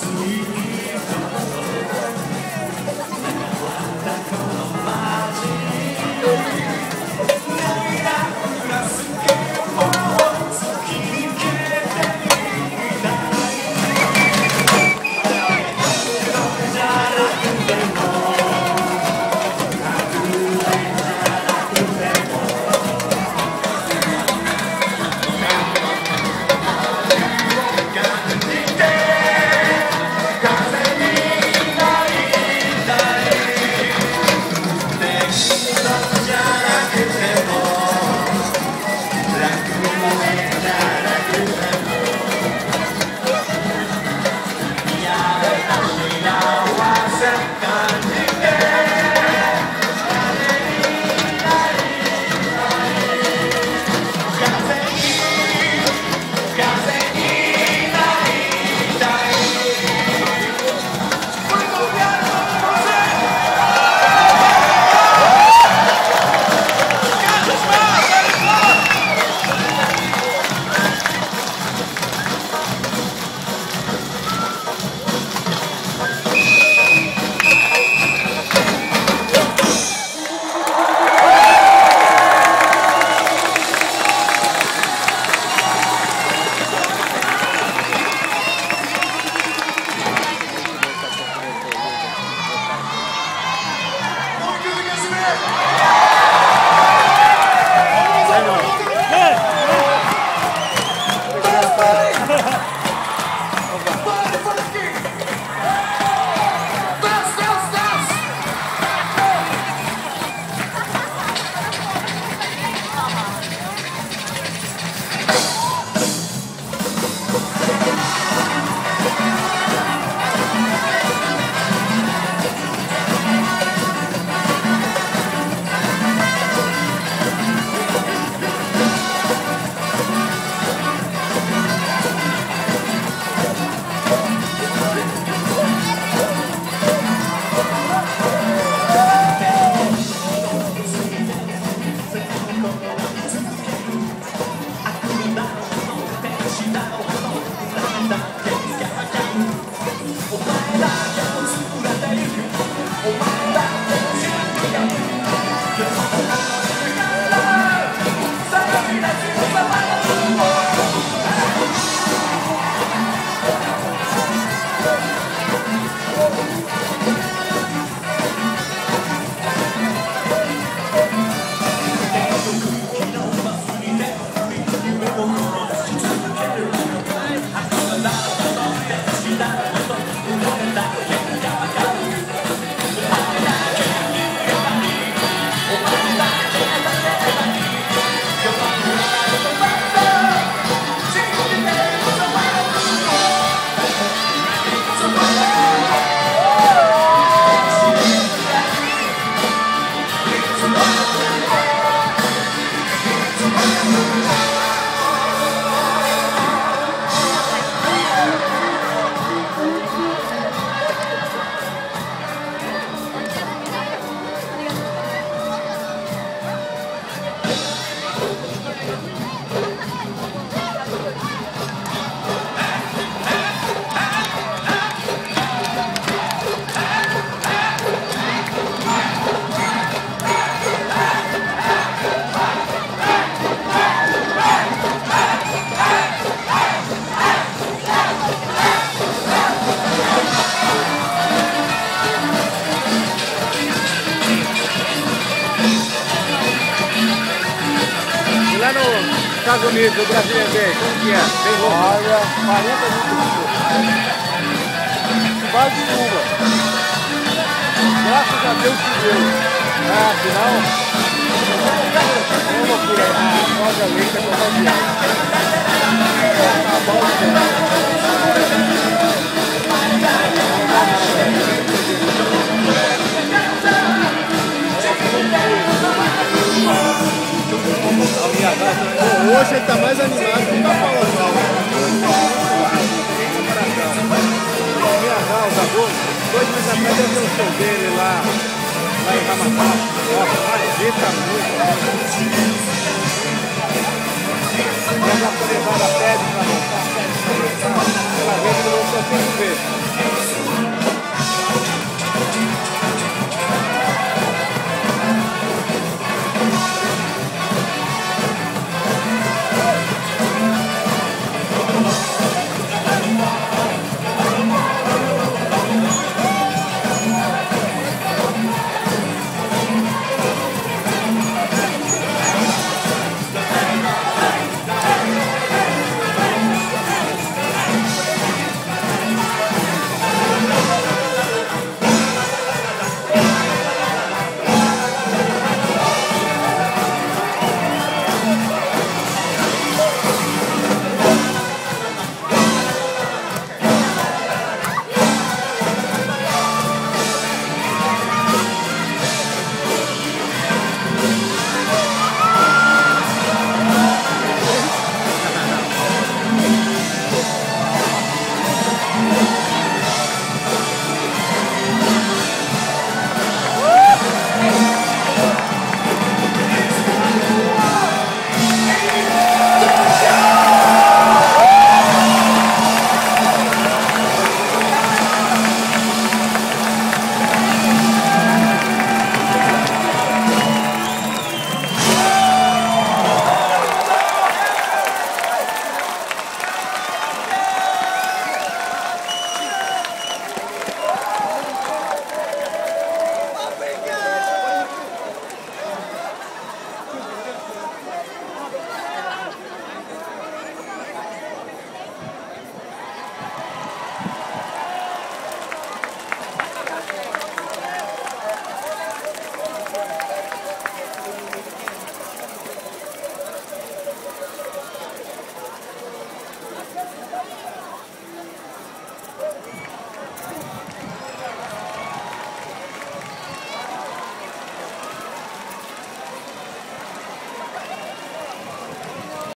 You. り出す。Estados Unidos, o Brasil é bem, como que é? Bem louco? Olha, 40 minutos. Quase chuva. Graças a Deus que deu. Ah, afinal, é loucura. A sogra leite é total viagem. Acabou Hoje ele está mais animado que o Capalosal. Zagor, dois meses atrás eu vi o show dele lá, lá em Ramapá. Nossa, agita muito. A japonesa pede para montar, pede para montar. Ela vem que eu só cinco vezes.